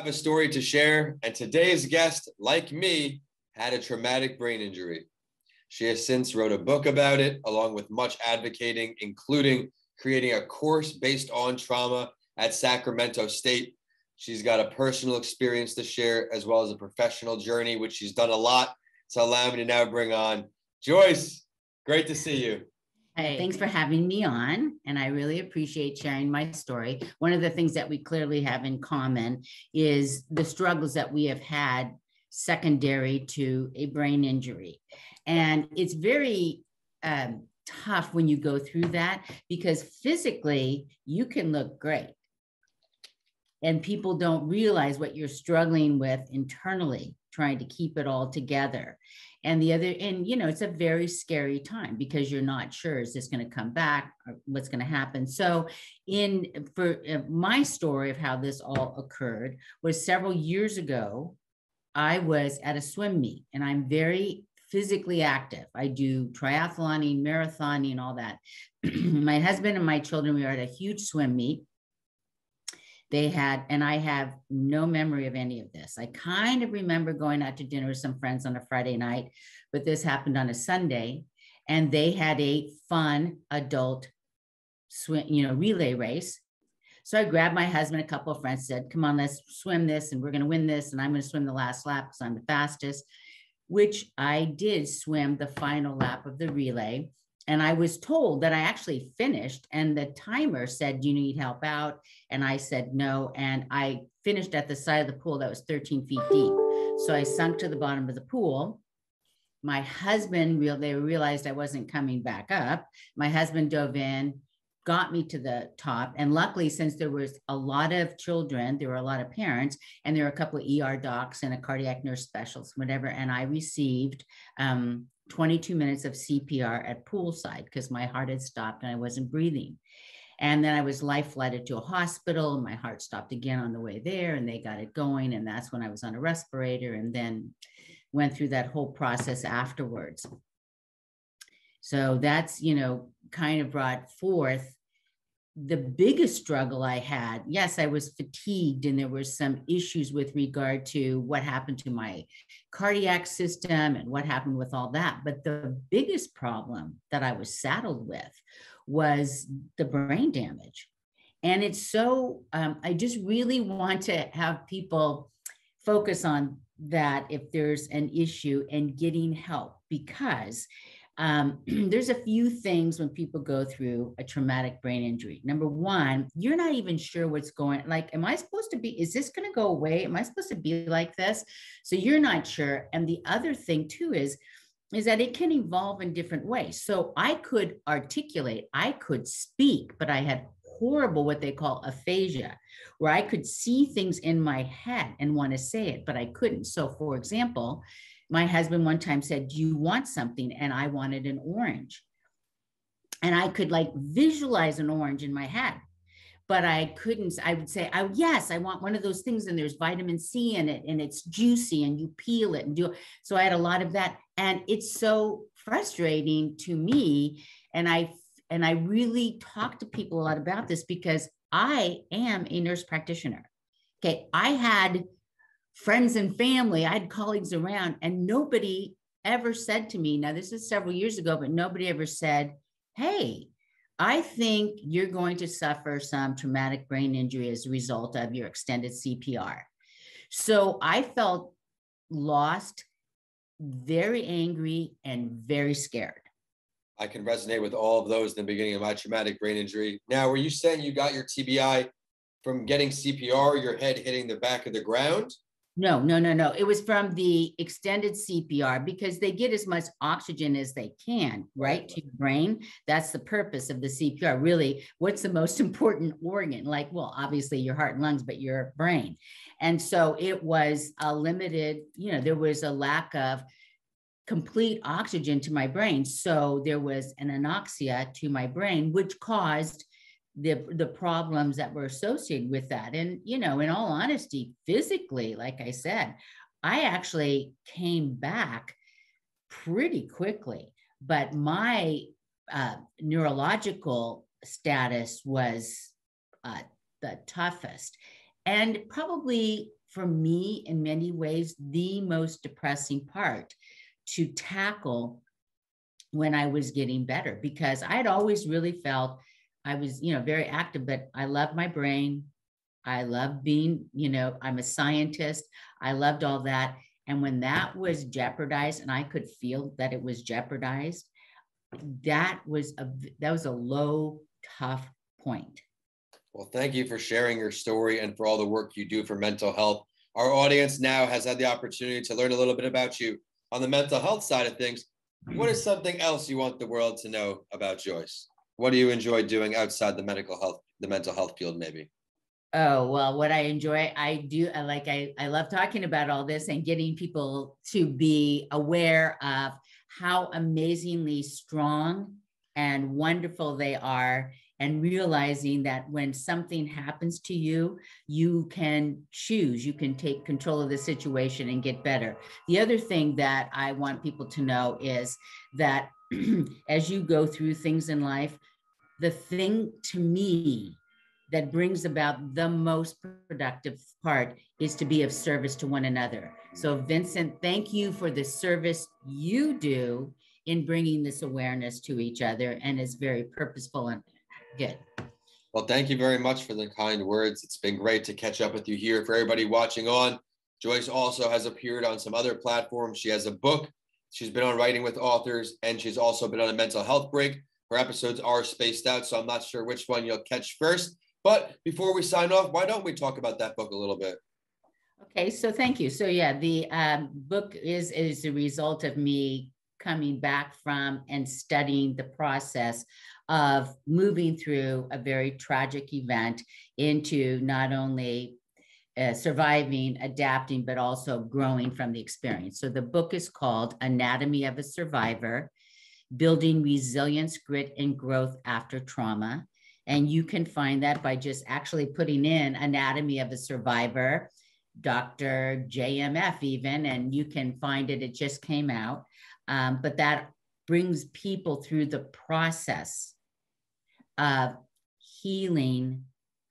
have a story to share, and today's guest, like me, had a traumatic brain injury. She has since wrote a book about it, along with much advocating, including creating a course based on trauma at Sacramento State. She's got a personal experience to share, as well as a professional journey, which she's done a lot. So allow me to now bring on Joyce. Great to see you. Hey, thanks for having me on. And I really appreciate sharing my story. One of the things that we clearly have in common is the struggles that we have had secondary to a brain injury. And it's very um, tough when you go through that because physically you can look great. And people don't realize what you're struggling with internally, trying to keep it all together. And the other and you know it's a very scary time because you're not sure is this going to come back? What's going to happen? So in for uh, my story of how this all occurred was several years ago i was at a swim meet and i'm very physically active. I do triathloning marathoning and all that. My husband and my children we were at a huge swim meet they had, and I have no memory of any of this. I kind of remember going out to dinner with some friends on a Friday night, but this happened on a Sunday, and they had a fun adult swim, you know, relay race. So I grabbed my husband, a couple of friends, said, "Come on, let's swim this, and we're going to win this, and I'm going to swim the last lap because I'm the fastest." Which I did swim the final lap of the relay. And I was told that I actually finished, and the timer said, Do you need help out? And I said, No. And I finished at the side of the pool that was 13 feet deep. So I sunk to the bottom of the pool. My husband, they realized I wasn't coming back up. My husband dove in, got me to the top. And luckily, since there was a lot of children, there were a lot of parents, and there were a couple of ER docs and a cardiac nurse specialist, whatever. And I received um, 22 minutes of CPR at poolside because my heart had stopped and I wasn't breathing. And then I was life flighted to a hospital. And my heart stopped again on the way there, and they got it going. And that's when I was on a respirator, and then went through that whole process afterwards. So that's, you know, kind of brought forth the biggest struggle I had, yes, I was fatigued and there were some issues with regard to what happened to my cardiac system and what happened with all that. But the biggest problem that I was saddled with was the brain damage. And it's so, um, I just really want to have people focus on that if there's an issue and getting help because um, there's a few things when people go through a traumatic brain injury. Number one, you're not even sure what's going. Like, am I supposed to be? Is this going to go away? Am I supposed to be like this? So you're not sure. And the other thing too is, is that it can evolve in different ways. So I could articulate, I could speak, but I had horrible what they call aphasia, where I could see things in my head and want to say it, but I couldn't. So, for example, my husband one time said, Do you want something? And I wanted an orange. And I could like visualize an orange in my head, but I couldn't. I would say, Oh, yes, I want one of those things. And there's vitamin C in it and it's juicy and you peel it and do. it. So I had a lot of that. And it's so frustrating to me. And I, and I really talk to people a lot about this because I am a nurse practitioner. Okay. I had friends and family, I had colleagues around, and nobody ever said to me, now this is several years ago, but nobody ever said, Hey, I think you're going to suffer some traumatic brain injury as a result of your extended CPR. So I felt lost, very angry, and very scared. I can resonate with all of those in the beginning of my traumatic brain injury. Now, were you saying you got your TBI from getting CPR, your head hitting the back of the ground? No, no, no, no. It was from the extended CPR because they get as much oxygen as they can, right, to your brain. That's the purpose of the CPR. Really, what's the most important organ? Like, well, obviously your heart and lungs, but your brain. And so it was a limited, you know, there was a lack of complete oxygen to my brain. So there was an anoxia to my brain, which caused the the problems that were associated with that. And you know in all honesty physically like i said i actually came back pretty quickly but my uh, neurological status was uh, the toughest. And probably for me, in many ways, the most depressing part to tackle when I was getting better because I had always really felt I was, you know, very active, but I love my brain. I love being, you know, I'm a scientist. I loved all that. And when that was jeopardized and I could feel that it was jeopardized, that was a that was a low, tough point. Well, thank you for sharing your story and for all the work you do for mental health. Our audience now has had the opportunity to learn a little bit about you on the mental health side of things. What is something else you want the world to know about Joyce? What do you enjoy doing outside the medical health, the mental health field, maybe? Oh, well, what I enjoy, I do, I like, I, I love talking about all this and getting people to be aware of how amazingly strong and wonderful they are and realizing that when something happens to you, you can choose, you can take control of the situation and get better. The other thing that I want people to know is that as you go through things in life, the thing to me that brings about the most productive part is to be of service to one another. So, Vincent, thank you for the service you do in bringing this awareness to each other, and it's very purposeful and Good. Well, thank you very much for the kind words. It's been great to catch up with you here. For everybody watching on, Joyce also has appeared on some other platforms. She has a book. She's been on writing with authors, and she's also been on a mental health break. Her episodes are spaced out, so I'm not sure which one you'll catch first. But before we sign off, why don't we talk about that book a little bit? Okay, so thank you. So yeah, the um, book is is a result of me coming back from and studying the process of moving through a very tragic event into not only uh, surviving, adapting, but also growing from the experience. So the book is called Anatomy of a Survivor Building Resilience, Grit, and Growth After Trauma. And you can find that by just actually putting in Anatomy of a Survivor, Dr. JMF, even, and you can find it. It just came out. Um, but that brings people through the process of healing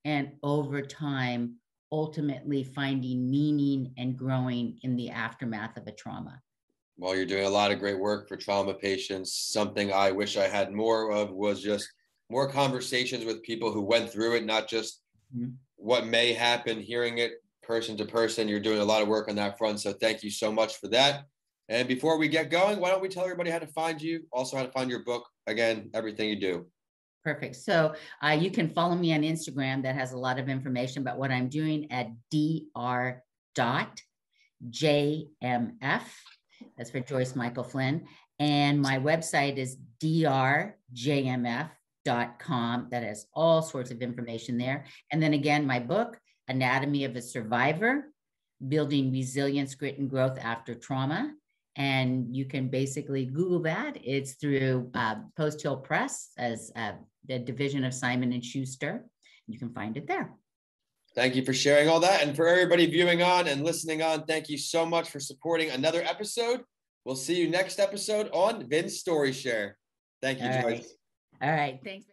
and over time, ultimately finding meaning and growing in the aftermath of a trauma. Well, you're doing a lot of great work for trauma patients. Something I wish I had more of was just more conversations with people who went through it, not just mm-hmm. what may happen, hearing it person to person. You're doing a lot of work on that front. So thank you so much for that. And before we get going, why don't we tell everybody how to find you? Also, how to find your book. Again, everything you do. Perfect. So uh, you can follow me on Instagram that has a lot of information about what I'm doing at dr dot jmf. That's for Joyce Mikal-Flynn. And my website is drjmf.com. That has all sorts of information there. And then again, my book, Anatomy of a Survivor, Building Resilience, Grit, and Growth After Trauma and you can basically Google that. It's through uh, Post Hill Press as uh, the division of Simon and Schuster. You can find it there. Thank you for sharing all that, and for everybody viewing on and listening on, thank you so much for supporting another episode. We'll see you next episode on Vin's Story Share. Thank you, all Joyce. Right. All right, thanks.